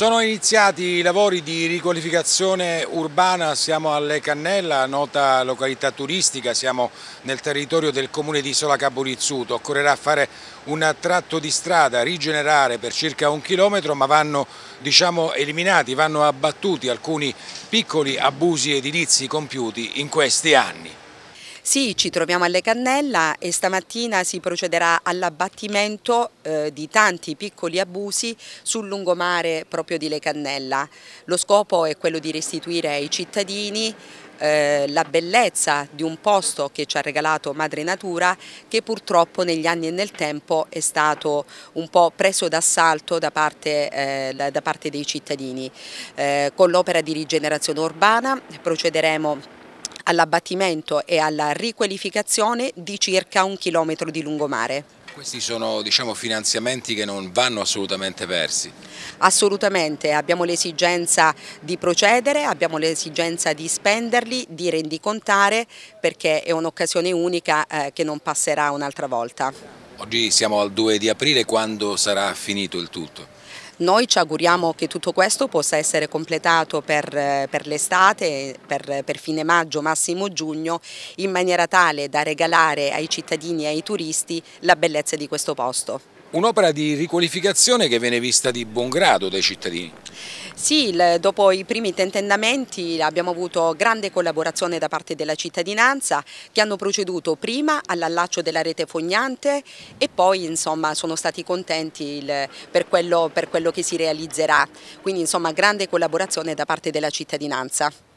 Sono iniziati i lavori di riqualificazione urbana, siamo alle Cannella, nota località turistica, siamo nel territorio del comune di Isola Caporizzuto, occorrerà fare un tratto di strada, rigenerare per circa un chilometro ma vanno diciamo, eliminati, vanno abbattuti alcuni piccoli abusi edilizi compiuti in questi anni. Sì, ci troviamo alle Cannella e stamattina si procederà all'abbattimento eh, di tanti piccoli abusi sul lungomare proprio di Le Cannella. Lo scopo è quello di restituire ai cittadini eh, la bellezza di un posto che ci ha regalato Madre Natura che purtroppo negli anni e nel tempo è stato un po' preso d'assalto da, eh, da, parte dei cittadini. Eh, con l'opera di rigenerazione urbana procederemo all'abbattimento e alla riqualificazione di circa un chilometro di lungomare. Questi sono diciamo, finanziamenti che non vanno assolutamente persi? Assolutamente, abbiamo l'esigenza di procedere, abbiamo l'esigenza di spenderli, di rendicontare perché è un'occasione unica eh, che non passerà un'altra volta. Oggi siamo al 2 di aprile, quando sarà finito il tutto? Noi ci auguriamo che tutto questo possa essere completato per, per l'estate, per, per fine maggio, massimo giugno, in maniera tale da regalare ai cittadini e ai turisti la bellezza di questo posto. Un'opera di riqualificazione che viene vista di buon grado dai cittadini. Sì, dopo i primi tentennamenti abbiamo avuto grande collaborazione da parte della cittadinanza che hanno proceduto prima all'allaccio della rete fognante e poi insomma, sono stati contenti per quello, per quello che si realizzerà. Quindi insomma grande collaborazione da parte della cittadinanza.